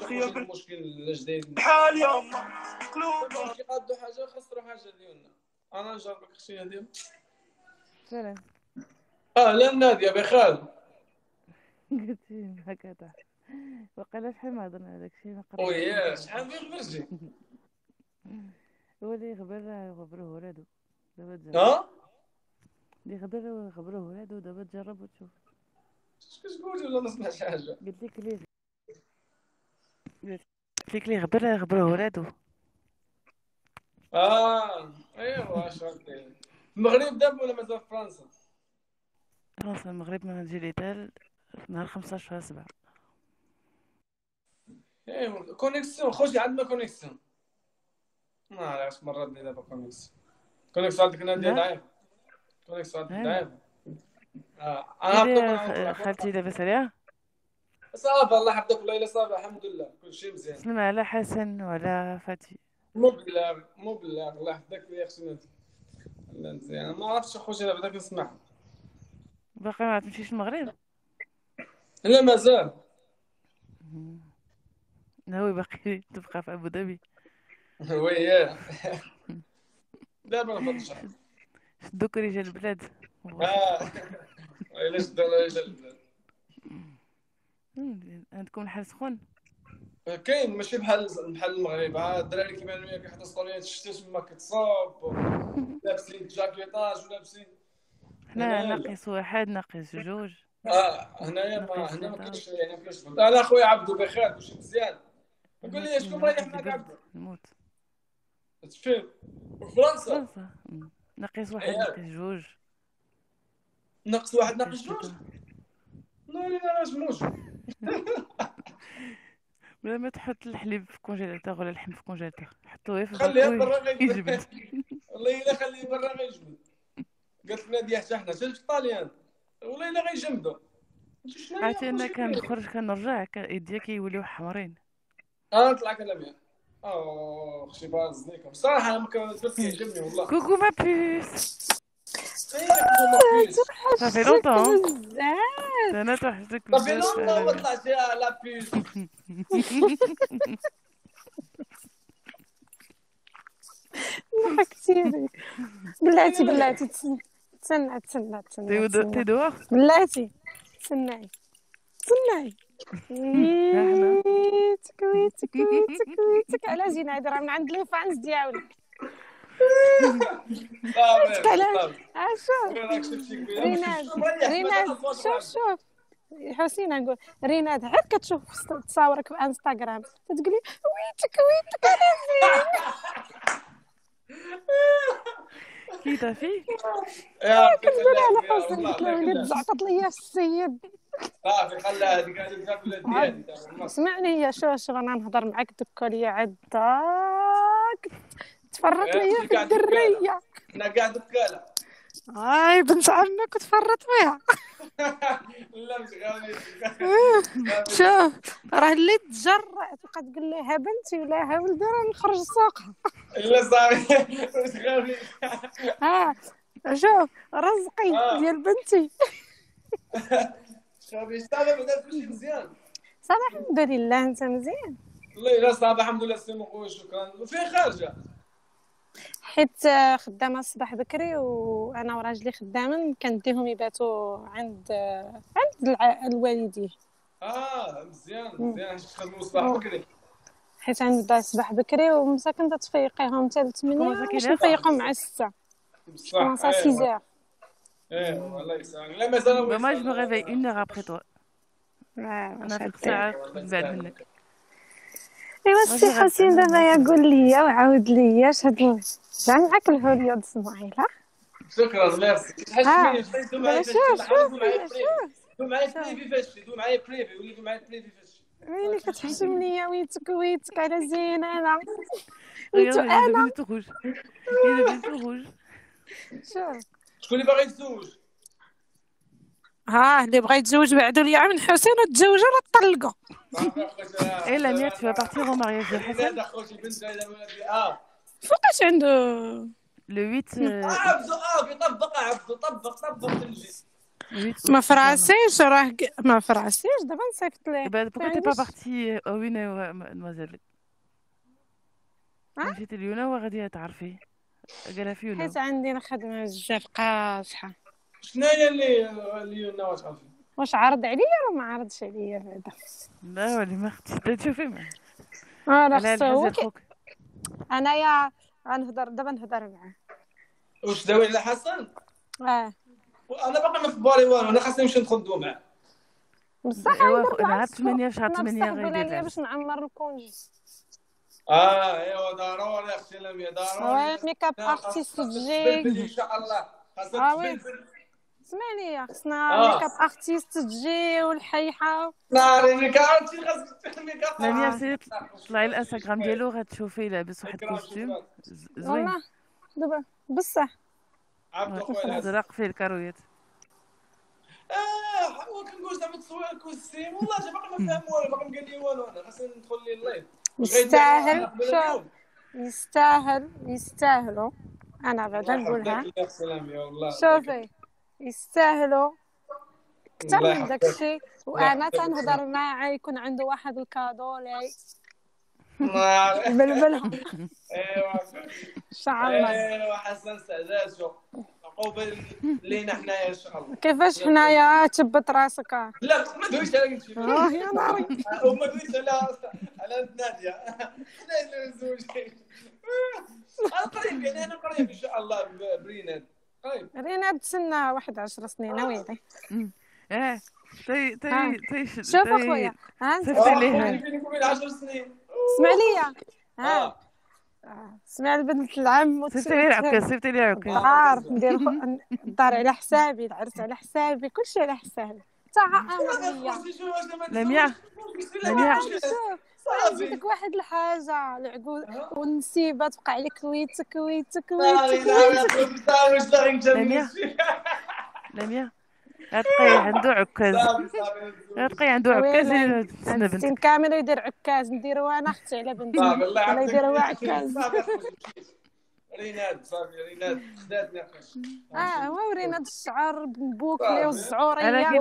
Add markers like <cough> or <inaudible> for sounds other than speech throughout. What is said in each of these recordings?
خويا المشكل الجديد بحال يما قلوب كي غادو حاجة خسروا حاجة ديالنا. أنا نجربك أختي ديال سلام. أهلا نادية بخير. قلتي هكذا وقيلا شحال ما هضرنا هذاك الشيء ما قررنا وياه شحال من خبرتي هو اللي خبر خبروه ولادو. دابا تجرب. ها؟ اللي خبر خبروه ولادو دابا تجرب وتشوف. اش كتقولي ولا ما سمعتش حاجة؟ قلت لك ليه قلت لك ليه خبر خبروه ولادو. آه ايوا اش غدير المغرب دابا ولا مازال في فرنسا؟ فرنسا المغرب ما نجي ليتال في نهار 15 شهر سبعة. ايوا connexion خوتي عندنا connexion. ما عرفتش مرات لي دابا connexion. connexion عندك ناديه لا. ضعيف connexion عندك. ضعيف آه أنا إيه، خالتي لاباس عليها صافي الله يحفظك والله صافي الحمد لله كل شيء مزيان. سلم على حسن وعلى فاتي مو بالله مو بالله الله يحفظك يا أختي. لا مزيان. ما عرفتش خوتي دابا بداك نسمع باقي ما تمشيش المغرب؟ لا مازال. ناوي باقي <laughs> تبقى في أبو ظبي. وياه دابا نفضل شدوك رجال البلاد. آه. <laughs> علاش دار علاش البلاد عندكم الحال سخون كاين ماشي بحال بحال المغرب ها الدراري كيما أنا كيحطوا سطوريات الشتا تما كتصاب <laughs> لابسين جاكيطاج ولابسين حنا لا. ناقص واحد ناقص جوج. آه هنايا ما هنا ما. كاينش يعني ما كاينش. أنا خويا عبدو بخير كلشي مزيان. قول لي شكون رايح معاك عبدو؟ نموت. فين فرنسا. فرنسا. ناقص واحد. ناقص جوج. ناقص واحد ناقص جوج؟ لا لا لا جوج <laughs> بلا ما تحط الحليب في congélateur ولا اللحم في congélateur حطوه في الباكو برا يجبد. <laughs> والله إلا خليه برا غيجبد قالت لنا دي حتى حنا في الطاليان والله إلا غيجمدوا عرفتي أنا كنخرج كنرجع يديا كيوليو حمرين آه نطلع كلامي. آه أختي بازنيكم الصراحه أنا ما كيعجبني والله. كوكو ما بيس أنا توحشتك صافي بزاف لونطون ما فعلاً. طلعت يا لا بيس ضحكتيني بلاتي بلاتي تسنى تسنى تسنى تسنى. تيدوا بلاتي تسناي تسناي. ويتك ويتك ويتك ويتك على زين هادي راه من عند لي فانز ديالك ريناد شوف، ريناد شوف شوف حسين نقول ريناد عاد كتشوف تصاورك في انستغرام تقولي ويتك ويتك على زين كي طافي يا كنقول على حسين قلت له. وليد زعقت ليا السيد صافي خليها هذيك هذيك. اسمعني يا شو شو أنا نهضر معاك دكا ليا عاد تفرط ليا في الدريه أنا قاعد بكاله هاي بنت عمك وتفرط فيها <laughs> لا مش <laughs> شوف راه اللي تجرأ تبقى تقول لها بنتي ولا ها ولدي راه نخرج سوقها لا صافي. مش <laughs> شوف رزقي آه. ديال بنتي. صافي صافي بدا كلشي مزيان. صافي الحمد لله انت مزيان. والله إلا صافي الحمد لله سي خويا شكرا. فين خارجة. حيت خدامة الصباح بكري وأنا وراجلي خدامين كنديهم يباتوا عند عند الع- الوالدين. آه مزيان مزيان. خدموا الصباح بكري. حيت غنبدا الصباح بكري ومساكن تفيقيهم حتى ل 8 كومونسا باش؟ نفيقهم مع 6 بصح كومونسا 6 إيه الله يسلمك. لا مازال je me يسأل. réveille une heure après toi. أنا فيق ساعة بعد منك. ايوا السي. حسين دابا يا قول لي وعاود لي اش هاد جا معاك الهوليو د إسماعيل شكرا ميرسي معايا شوف معايا شوف بريفي. معايا ولي معايا ويلي كتحشمني ويتك ويتك على زين أنا. ويتو أنا. tout rouge. شوف. شكون اللي باغي يتزوج ها اللي بغا يتزوج بعدو ليا من حسين وتزوجوا ولا طلقوا Et la mienne, tu vas partir au mariage de Hassan آه. فوقاش عنده le 8 euh, <laughs> عبدو آه بيطبق عبدو طبق طبق ما فراسيش راه ما فراسيش دابا نصيفط ليه. pas عنديش- partie au Wina, mademoiselle ها؟ مشيتي ليونا وغادي تعرفي. قالها في يونا حيت عندي الخدمه بزاف قاصحة. شناهي اللي اللي ناوي تعرفي واش عرض عليا ولا ما عرضش عليا بعدا؟ لا ولي ما أختي حتى تشوفي معاه أنا على خصو خوك انايا غنهضر دابا نهضر معاه. واش داوي على حسن؟ آه. أنا باقي ما في بالي والو أنا خاصني نمشي ندخل ندوي معاه. بصح نهار بعض 8 في شهر أنا 8 مستقبل غيدير عليا لها باش نعمر الكونجي آه إيوا ضروري أختي لميا ضروري. ميك اب لا، ارتيست إن شاء الله. خاصك آه. تبلبل اسمع ليا خصنا آه. make up artiste تجي والحيحة. ناري make up خاصك make up لميا سير طلعي الإنستغرام ديالو غتشوفي لابس واحد ال costume. زوين. والله دابا بصح. زرق فيه ال cravate. آه هو كنقول زعما تصوير costume والله جا باقي ما فاهم والو باقي ما قال لي والو أنا. خاصني ندخل لي ال live. يستاهل؟ يستاهل يستاهلوا أنا بعدا نقولها. شوفي. يستاهلوا. أكثر من. داكشي وأنا. تنهضر معاه يكون عنده واحد الكادو لي. بلبلهم ايوا إن شاء الله. ايوا حسن سعدات شو عقوبه لينا حنايا إن شاء الله. كيفاش حنايا؟ تبت راسك. آه. لا ما دويش على قلت آه يا ناري. وما دويش على على نادية. حنا اللي مزوجين أنا قريب يعني أنا قريب إن شاء الله بريناد رينا تسنى واحد عشر سنين. ويلي آه. تي تي آه. تي شوف أخويا. ها. صيفط اسمع ليه. بيني وبين 10 سنين. ليا ها آه. آه. اسمع البنت العم. صيفطي لي العكاز صيفطي لي العكاز عارف ندير الدار على حسابي العرس على حسابي كلشي على حسابي. تا أمر ليا لميا. لميا. عندك واحد الحاجة العقول والنسيبه تبقى عليك كويتك كويتك كويتك لميا. <laughs> لميا. غتلقاي عنده عكاز. غتلقاي عنده عكاز تسنى بنتك. كامل يدير عكاز. نديرو أنا أختي على بنتي. الله ولا يدير هو. عكاز. ريناد صافي ريناد خدات نقاش آه هو ورينا هاد الشعر بوكلي والزعورية؟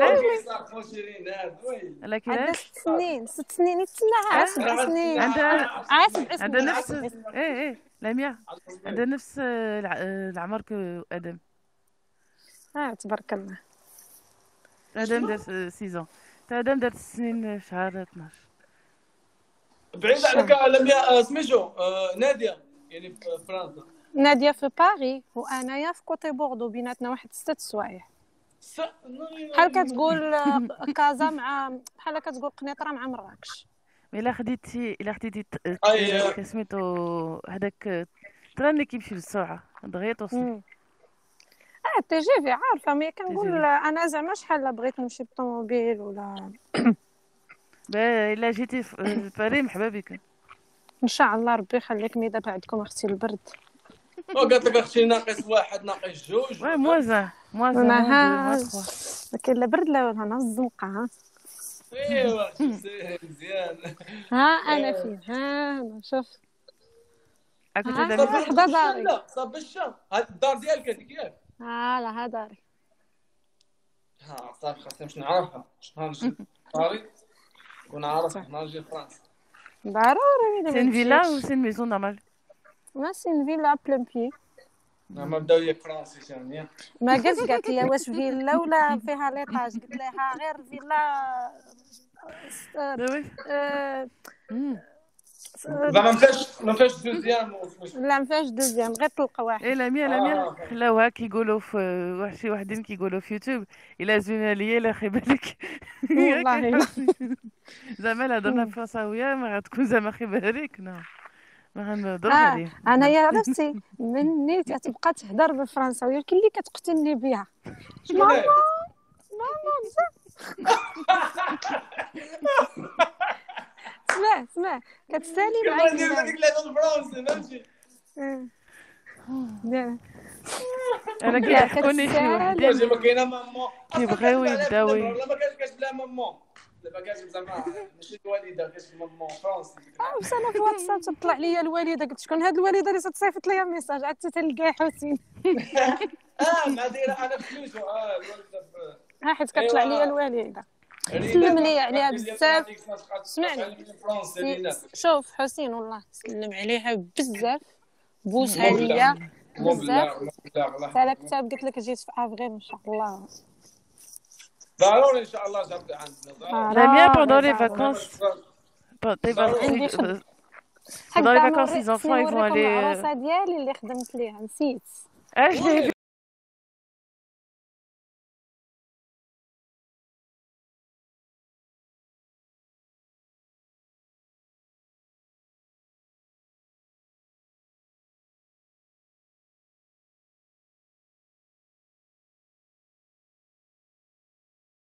صافي خوتي ريناد وي. على عندها ست سنين ست سنين يتسناها سبع سنين. عندها سبع سنين عندها آه، نفس سبع سنين. إيه إيه لميا. عندها نفس آه، الع- آه، العمر كادم آه تبارك الله. أدم دار 6 تا أدم دار سنين شهر 12 بعيد عليك لم سميتو آه، نادية يعني في فرنسا. نادية في باري وأنايا في كوتي بوردو بيناتنا واحد ست سوايع. بحال كتقول <laughs> كازا مع بحال كتقول قنيطرة مع مراكش. إلا خديتي إلا خديتي سميتو هذاك ترى اللي كيمشي بالسرعة دغيا توصل. آه TGV عارفة mais كنقول أنا زعما شحال بغيت نمشي بالطوموبيل ولا <coughs> إلا جيتي في في باري مرحبا بك إن شاء الله ربي يخليك mais دابا عندكم أختي البرد. وقالت لك أختي ناقص واحد ناقص جوج. oui moins un. ما كاين لا برد لا أنا الزنقة ها. إيوا مزيان ها أنا فين؟ ها أنا آه. هذا صافي. داري. صاب الشام هاد الدار ديالك هذيك ياك ها لا ها داري. ها صافي خاصني باش نعرفها. نهار نجي عارفها نهار نجي لفرنسا ضروري إلا ما c'est une villa مشيتش. و c'est une maison normale mais c'est فيلا plain-pied ما بداو فرنسي ثاني ما قالت قالت لي واش فيلا ولا فيها l'étage قلت لها غير فيلا. زعما ما فيهاش ما فيهاش deuxième لا ما فيهاش deuxième غير طبقه واحد إيه لميا آه. لميا خلاوها كيقولوا في واحد شي وحدين كيقولوا في يوتيوب الا زوينه ليا لا خي بالك والله زعما لا هضرنا فرنساويه ما غتكون زعما خي بالك نو ما آه عليه أنا يا <laughs> عرفتي مني تبقى تهضر بالفرنساوية ولكن اللي كتقتلني بها شكون هي؟ اسمع اسمع. كتسالي معايا هذيك اللعبه بالفرنسي فهمتي لا. أنا لا، كيحكوني شي. وحدين كيبغيو يبداو ma maman دابا كاش زعما ماشي الوالده كاش maman فرنسي آه واش أنا في واتساب تطلع لي الوالده قلت شكون هاد الوالده اللي تصيفط لي message؟ عاد تلقى حسين <laughs> آه مع دايره أنا في فلوسو آه الوالده في ها حيت إيوا. ليا الوالده سلم لي عليها بزاف. رينا شوف حسين والله سلم عليها بزاف. بوسها ليا بزاف. يحفظك. كتاب قلت لك جيت في آفريل إن شاء الله. ضروري ان شاء الله جابت عندنا آه. ضروري. La mienne, pendant Ah, les d'accord. vacances, pendant les Bah, vacances, عندي ils- خدمة. euh, pendant les حتى vacances, نوري- les enfants, ils vont نوريكم aller. euh, العروسه ديالي اللي خدمت ليها نسيت Ah, je l'ai vu.